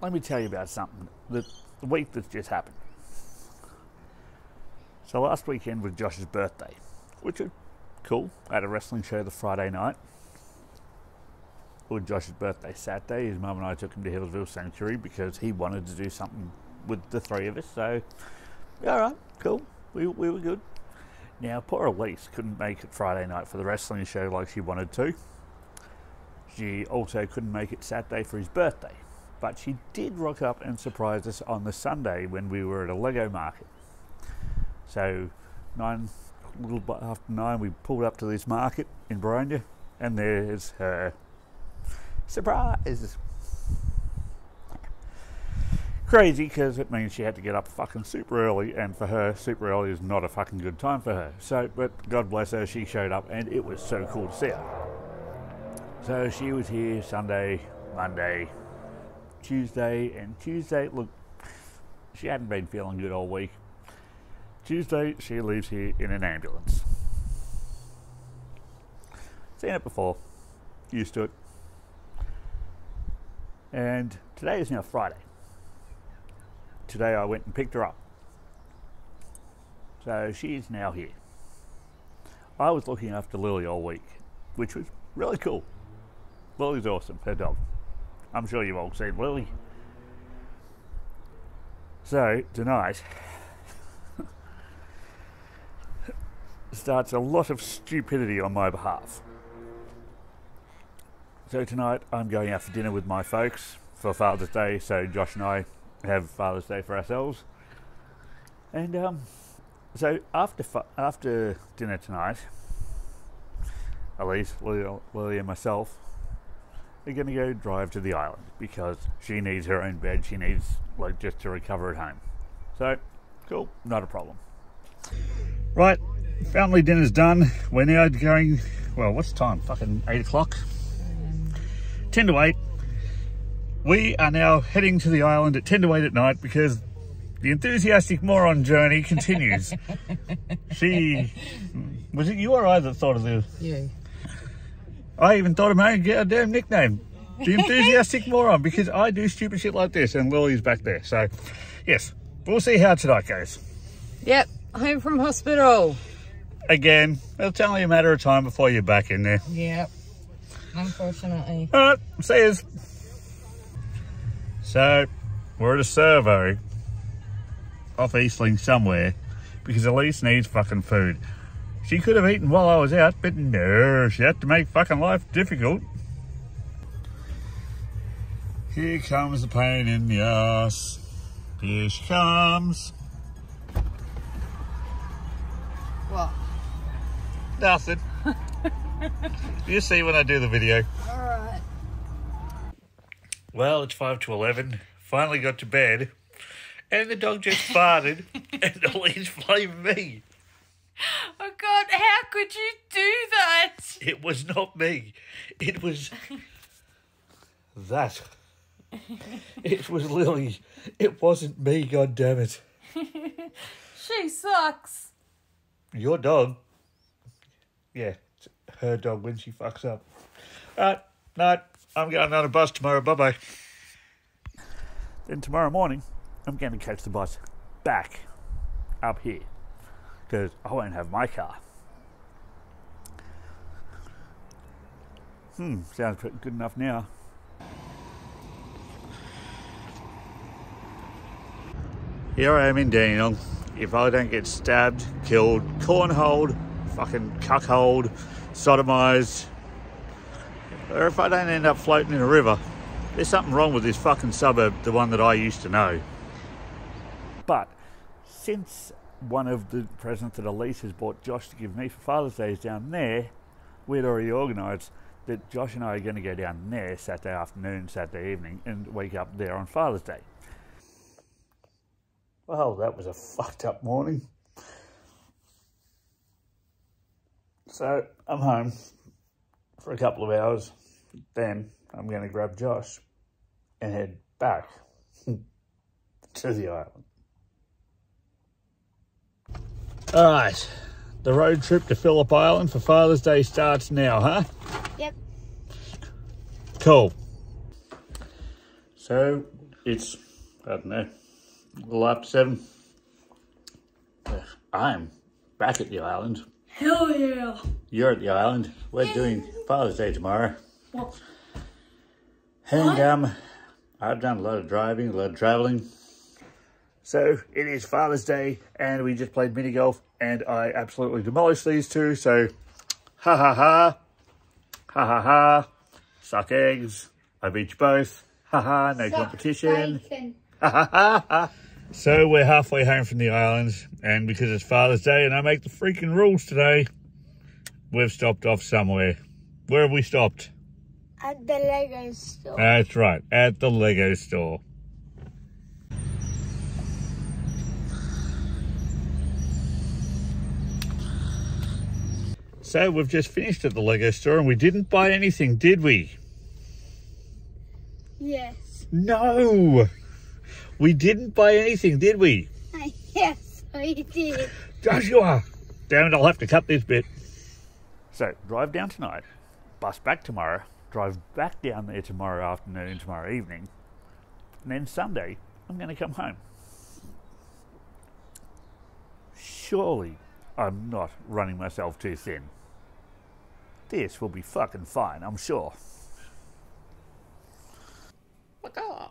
let me tell you about something that the week that's just happened. So last weekend was Josh's birthday, which was cool. I had a wrestling show the Friday night. Was Josh's birthday Saturday. His mum and I took him to Healesville Sanctuary because he wanted to do something with the three of us. So, all right, cool. We, we were good. Now, poor Elise couldn't make it Friday night for the wrestling show like she wanted to. She also couldn't make it Saturday for his birthday. But she did rock up and surprise us on the Sunday when we were at a Lego market. So, nine, a little after nine, we pulled up to this market in Boronia, and there's her surprise. Crazy because it means she had to get up fucking super early, and for her, super early is not a fucking good time for her. So, but God bless her, she showed up, and it was so cool to see her. So she was here Sunday, Monday, Tuesday, and Tuesday. Look, she hadn't been feeling good all week. Tuesday, she leaves here in an ambulance. Seen it before, used to it. And today is now Friday. Today I went and picked her up. So she's now here. I was looking after Lily all week, which was really cool. Lily's awesome, her dog. I'm sure you've all seen Lily. So tonight starts a lot of stupidity on my behalf. So tonight I'm going out for dinner with my folks for Father's Day. So Josh and I have Father's Day for ourselves. And um, so after after dinner tonight, Elise, Lily, Lily and myself are going to go drive to the island because she needs her own bed. She needs like just to recover at home. So cool, not a problem. Right, family dinner's done. We're now going. Well, what's the time? Fucking eight o'clock. 10 to 8. We are now heading to the island at 10 to 8 at night because the enthusiastic moron journey continues. she, was it you or I that thought of the... Yeah. I even thought of my own damn nickname. The enthusiastic moron because I do stupid shit like this and Lily's back there. So, yes, we'll see how tonight goes. Yep, home from hospital. Again, it's only a matter of time before you're back in there. Yep unfortunately. All right, says. So, we're at a servo off EastLink somewhere because Elise needs fucking food. She could have eaten while I was out, but no, she had to make fucking life difficult. Here comes the pain in the ass. Here she comes. What? Nothing. you see when I do the video. Alright. Well, it's 5 to 11. Finally got to bed. And the dog just farted. and Elise blamed me. How could you do that? It was not me. It was that. It was Lily. It wasn't me, god damn it. she sucks. Your dog. Yeah her dog when she fucks up. Alright, night. I'm getting on a bus tomorrow. Bye bye. Then tomorrow morning, I'm going to catch the bus back up here because I won't have my car. Hmm, sounds good enough now. Here I am in Dandenong. If I don't get stabbed, killed, cornholed, fucking cuckold, sodomized, or if I don't end up floating in a river, there's something wrong with this fucking suburb, the one that I used to know. But since one of the presents that Elise has bought Josh to give me for Father's Day is down there, we'd already organised that Josh and I are going to go down there Saturday afternoon, Saturday evening, and wake up there on Father's Day. Well, that was a fucked up morning. So I'm home for a couple of hours. Then I'm going to grab Josh and head back to the island. All right, the road trip to Phillip Island for Father's Day starts now, huh? Yep. Cool. So It's, I don't know, a little after seven. I'm back at the island. Hell yeah. You're at the island. We're doing Father's Day tomorrow. What? And um, I've done a lot of driving, a lot of traveling. So it is Father's Day, and we just played mini golf, and I absolutely demolished these two. So, ha ha ha, ha ha ha, suck eggs. I beat you both. Ha ha, no competition. Ha ha ha ha. So we're halfway home from the island, and because it's Father's Day and I make the freaking rules today, we've stopped off somewhere. Where have we stopped? At the Lego store. That's right, at the Lego store. So we've just finished at the Lego store and we didn't buy anything, did we? yes. No! We didn't buy anything, did we? yes, we did. Joshua! Damn it, I'll have to cut this bit. So, drive down tonight, bus back tomorrow, drive back down there tomorrow afternoon, tomorrow evening, and then Sunday, I'm going to come home. Surely I'm not running myself too thin. This will be fucking fine, I'm sure. Off.